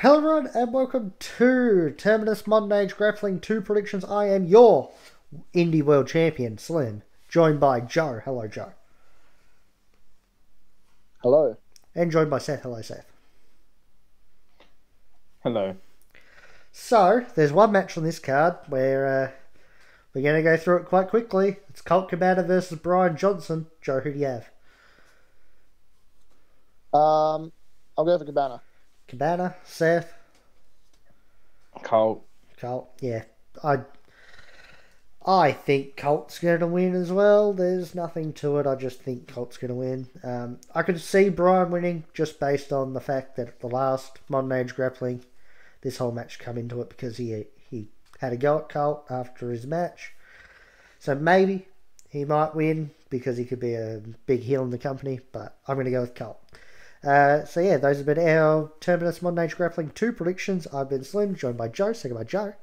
Hello everyone and welcome to Terminus Modern Age Grappling 2 Predictions. I am your Indie World Champion, Slim, joined by Joe. Hello, Joe. Hello. And joined by Seth. Hello, Seth. Hello. So, there's one match on this card where uh, we're going to go through it quite quickly. It's Colt Cabana versus Brian Johnson. Joe, who do you have? Um, I'll go for Cabana. Cabana, Seth, Colt. Colt. Yeah, I I think Colt's going to win as well. There's nothing to it. I just think Colt's going to win. Um, I could see Brian winning just based on the fact that the last Modern Age Grappling, this whole match come into it because he he had a go at Colt after his match. So maybe he might win because he could be a big heel in the company. But I'm going to go with Colt. Uh, so yeah, those have been our Terminus Modern Age Grappling 2 predictions. I've been Slim, joined by Joe, second by Joe,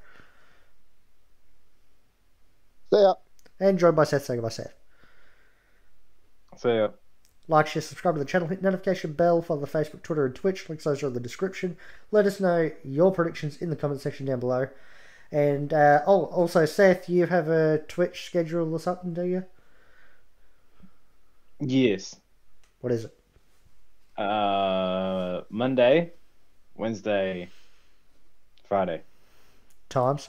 See ya. and joined by Seth, second by Seth. See ya. Like, share, subscribe to the channel, hit notification bell, follow the Facebook, Twitter, and Twitch. Links those are in the description. Let us know your predictions in the comment section down below. And uh, oh, also Seth, you have a Twitch schedule or something, do you? Yes. What is it? Uh, Monday, Wednesday, Friday. Times?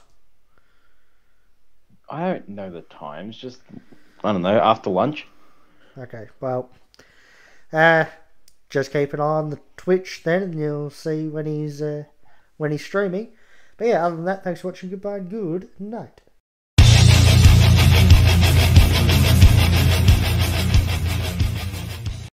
I don't know the times. Just I don't know. After lunch. Okay, well, uh, just keep an eye on the Twitch then, and you'll see when he's uh, when he's streaming. But yeah, other than that, thanks for watching. Goodbye good night.